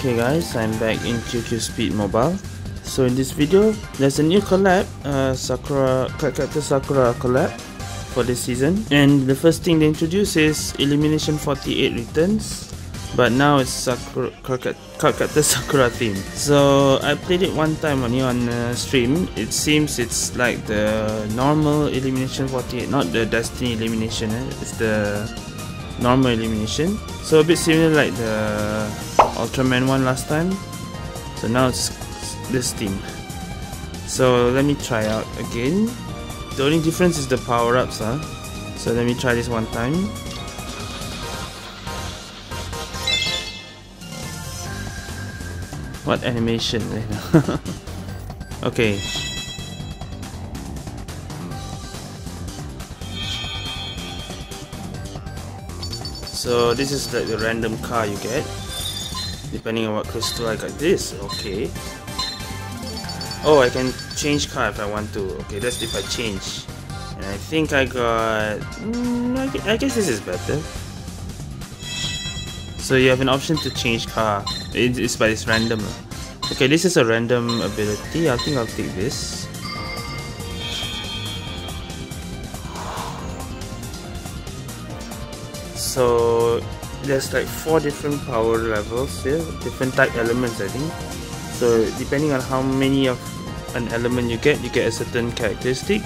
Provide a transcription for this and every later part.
Okay guys, I'm back in QQ Speed Mobile. So in this video, there's a new collab, uh, Sakura, Cardcaptor Sakura collab for this season. And the first thing they introduce is Elimination 48 returns. But now it's Sakura, Cardcaptor Sakura theme. So I played it one time only on uh, stream. It seems it's like the normal Elimination 48, not the Destiny Elimination. Eh? It's the normal elimination. So a bit similar like the Ultraman one last time. So now it's this team. So let me try out again. The only difference is the power-ups, huh? So let me try this one time. What animation? Eh? okay. So this is like the random car you get depending on what crystal I got. This okay. Oh I can change car if I want to. Okay that's if I change. And I think I got mm, I guess this is better. So you have an option to change car. It's by this random. Okay this is a random ability. I think I'll take this. So there's like four different power levels here different type elements I think. So depending on how many of an element you get you get a certain characteristic.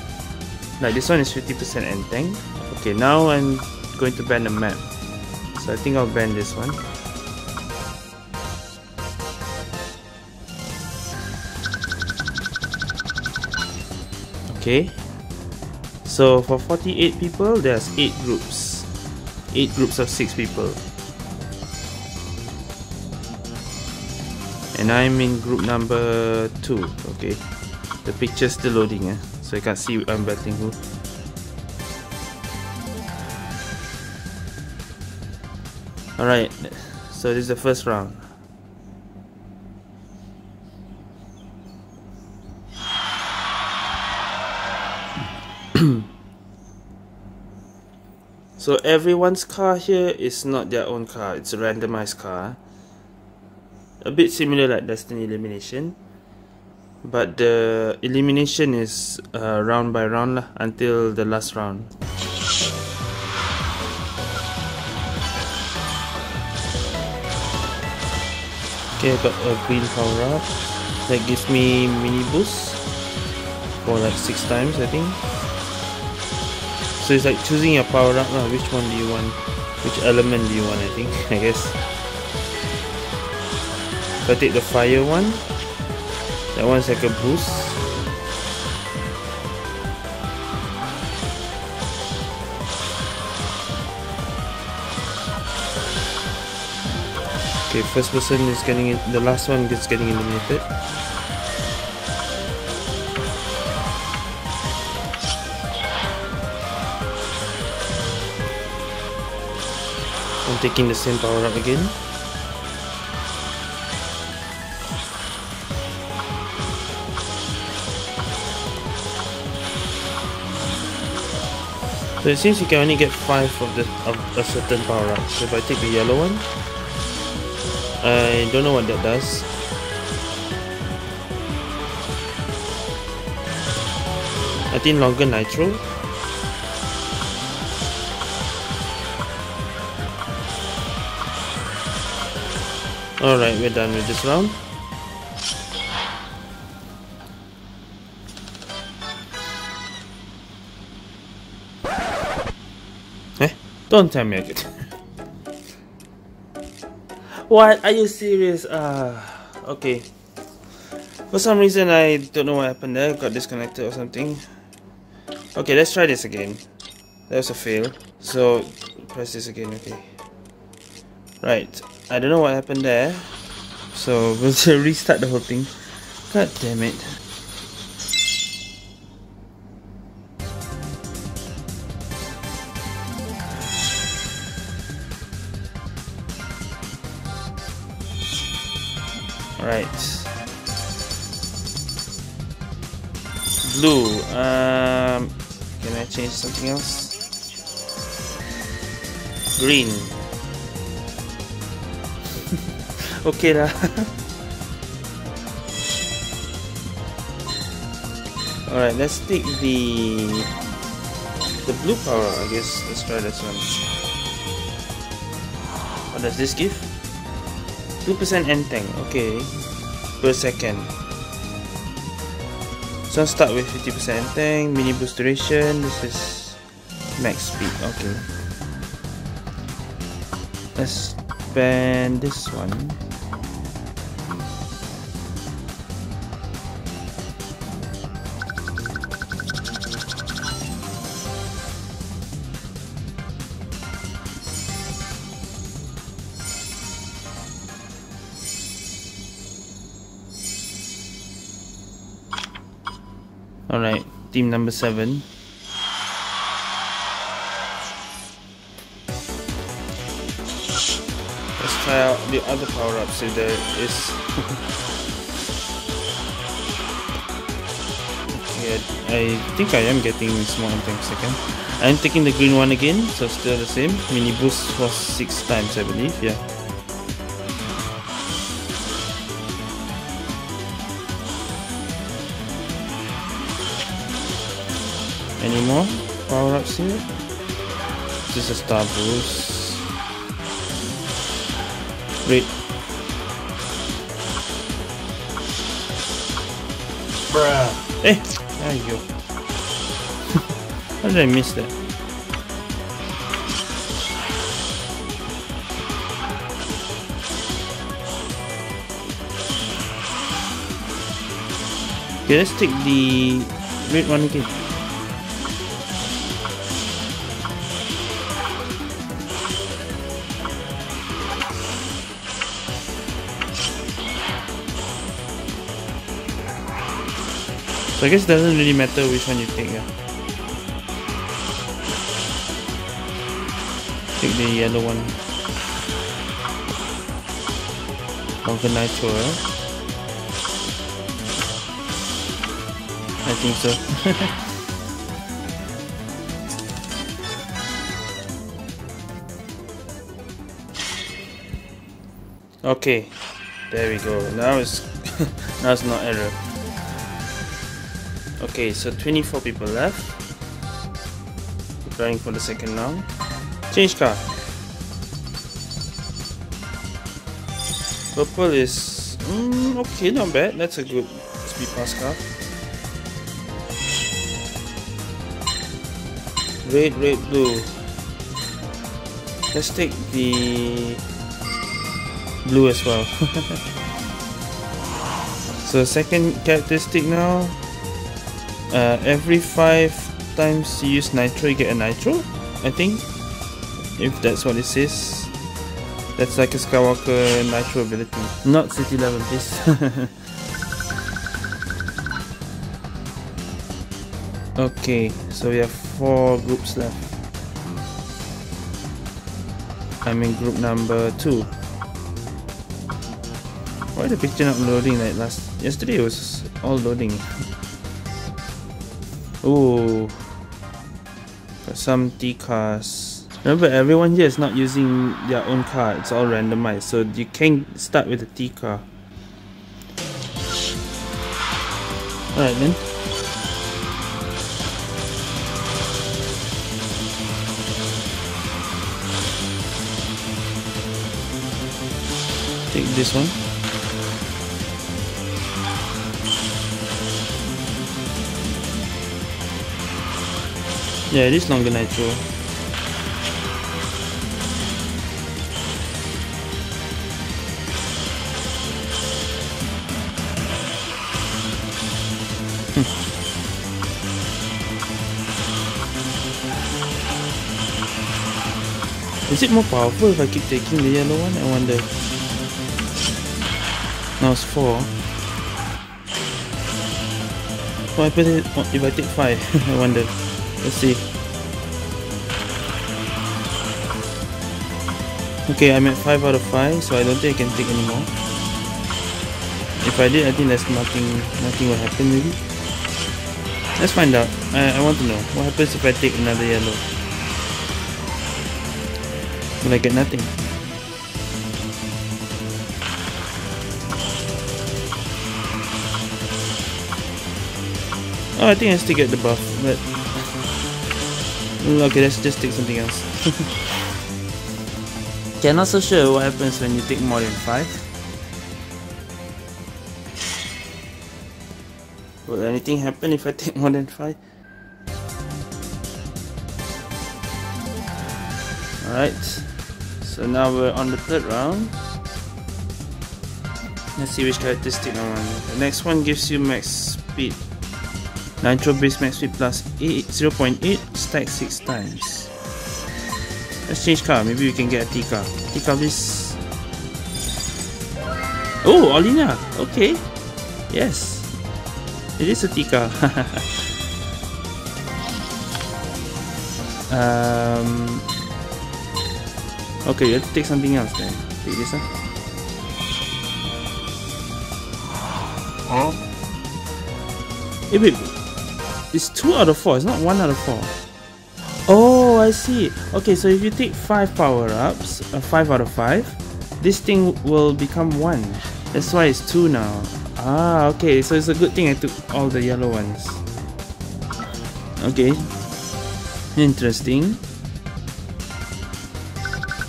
Like this one is 50% N-Tank. Okay now I'm going to ban the map. So I think I'll ban this one. Okay. So for 48 people there's 8 groups 8 groups of 6 people. And I'm in group number 2, okay. The picture's still loading, eh? so I can't see I'm battling who. Alright, so this is the first round. So everyone's car here is not their own car, it's a randomized car. A bit similar like Destiny Elimination. But the elimination is uh, round by round lah, until the last round. Okay, I got a green power up. That gives me mini boost for like 6 times I think. So it's like choosing your power up now. Which one do you want? Which element do you want? I think. I guess. I take the fire one, that one's like a boost. Okay, first person is getting it. The last one gets getting eliminated. Taking the same power up again. So it seems you can only get 5 of, the, of a certain power up. So if I take the yellow one, I don't know what that does. I think longer nitro. Alright, we're done with this round. Eh? Don't tell me again. what? Are you serious? Ah, uh, okay. For some reason, I don't know what happened there. Got disconnected or something. Okay, let's try this again. That was a fail. So, press this again, okay. Right. I don't know what happened there. So we'll restart the whole thing. God damn it. Right. Blue. Um, can I change something else? Green. Okay lah. Alright, let's take the the blue power, I guess. Let's try this one. What does this give? 2% N-Tank, okay. Per second. So I'll start with 50% N-Tank, mini boost duration, this is max speed, okay. Let's spend this one. Alright, team number 7. Let's try out the other power-ups if there is. okay, I, think I am getting small item second. I'm taking the green one again, so still the same. Mini boost was 6 times I believe, yeah. Any more power-ups here? This is a star boost. Great. Bruh. Eh! There you go. How did I miss that? Okay, let's take the red one again. So I guess it doesn't really matter which one you take, yeah. Take the yellow one. Nitro, eh? I think so. okay, there we go. Now it's now it's not error. Okay, so 24 people left. Preparing for the second round. Change car. Purple is mm, okay, not bad. That's a good speed pass car. Red, red, blue. Let's take the blue as well. so second characteristic now uh, every five times you use nitro you get a nitro I think if that's what it says. That's like a Skywalker nitro ability. Not city level please. Okay so we have four groups left. I'm in group number two. Why the picture not loading like last yesterday it was all loading Oh, got some T cars. Remember, everyone here is not using their own car. It's all randomized, so you can start with a T car. Alright then. Take this one. Yeah, it is longer nitro. Hmm. Is it more powerful if I keep taking the yellow one? I wonder. Now it's 4. What happens if I take 5? I wonder. Let's see. Okay, I'm at 5 out of 5, so I don't think I can take anymore. If I did, I think that's nothing, nothing will happen maybe. Let's find out. I, I want to know. What happens if I take another yellow? Will I get nothing? Oh, I think I still get the buff, but Mm, okay, let's just take something else. okay, I'm not so sure what happens when you take more than 5. Will anything happen if I take more than 5? Alright, so now we're on the third round. Let's see which characteristic I want. The next one gives you max speed. Nitro base max speed plus 8, 0.8 stack 6 times. Let's change car, maybe we can get a Tika. Tika please. Oh, Alina! Okay. Yes. It is a Tika. um, okay, let's take something else then. Take this one. Huh? Hey, wait, it's 2 out of 4, it's not 1 out of 4. I see. Okay, so if you take 5 power-ups, uh, 5 out of 5, this thing will become 1. That's why it's 2 now. Ah, okay. So it's a good thing I took all the yellow ones. Okay. Interesting.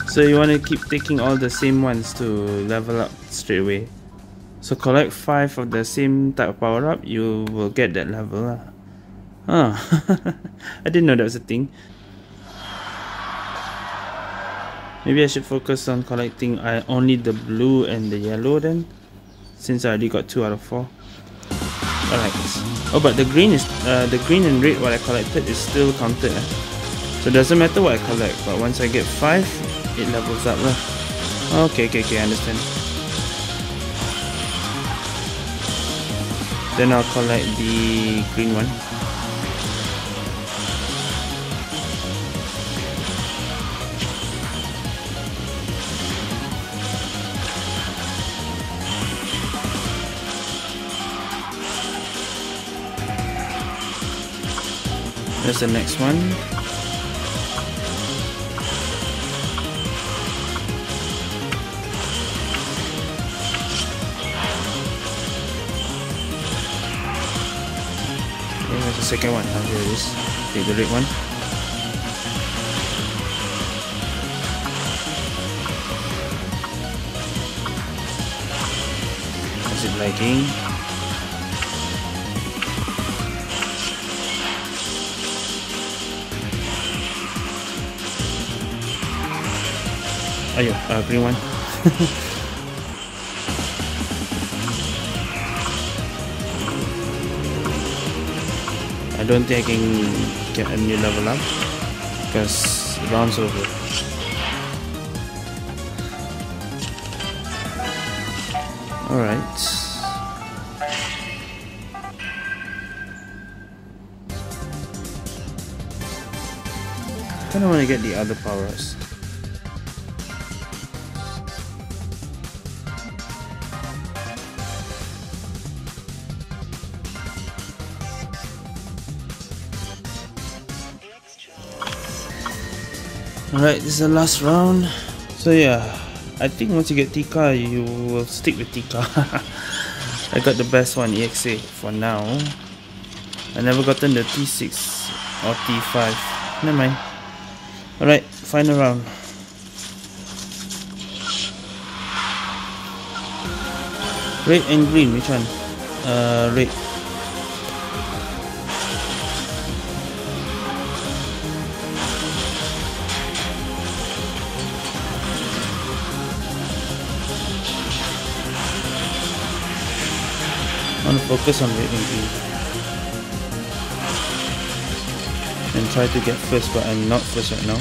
So you want to keep taking all the same ones to level up straight away. So collect 5 of the same type of power up, you will get that level. Ah, I didn't know that was a thing. Maybe I should focus on collecting uh, only the blue and the yellow then since I already got 2 out of 4 alright oh but the green is uh, the green and red what I collected is still counted eh? so it doesn't matter what I collect but once I get 5 it levels up lah. okay okay okay I understand then I'll collect the green one There's the next one. Okay, there's the second one. Oh, here it is. Take the red one. Is it lagging? Ayo, uh, green one. I don't think I can get a new level up because round's over. Alright. I of want to get the other powers. Alright, this is the last round. So yeah, I think once you get Tika, you will stick with Tika. I got the best one, EXA, for now. I never gotten the T6 or T5. Never mind. Alright, final round. Red and green, which one? Uh, red. Focus on red and and try to get first but I'm not first right now.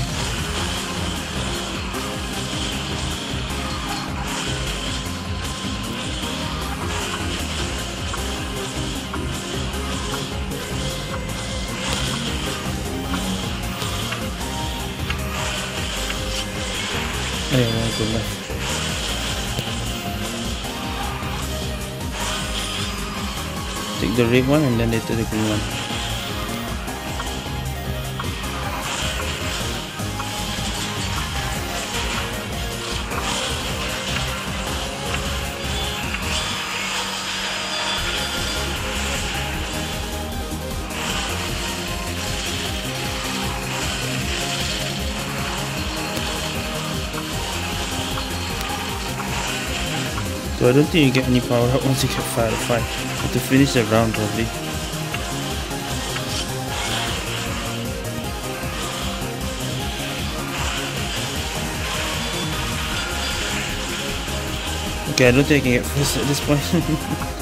To go left take the red one and then later the green one So I don't think you get any power up once you get 5 out of 5. Have to finish the round probably. Okay, I don't think I can get first at this point.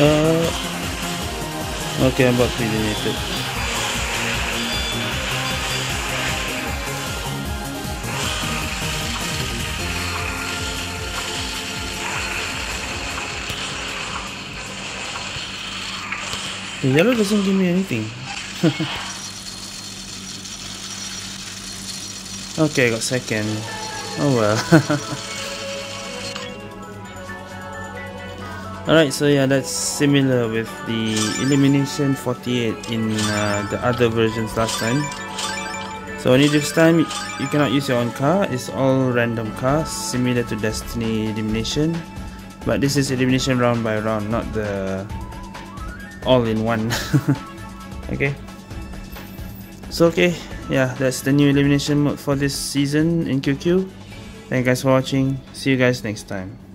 Uh, okay, I'm about to be deleted. The yellow doesn't give me anything. okay, I got second. Oh well. Alright, so yeah, that's similar with the Elimination 48 in uh, the other versions last time. So only this time, you cannot use your own car, it's all random cars, similar to Destiny Elimination. But this is Elimination round by round, not the all-in-one. okay. So okay, yeah, that's the new Elimination mode for this season in QQ. Thank you guys for watching, see you guys next time.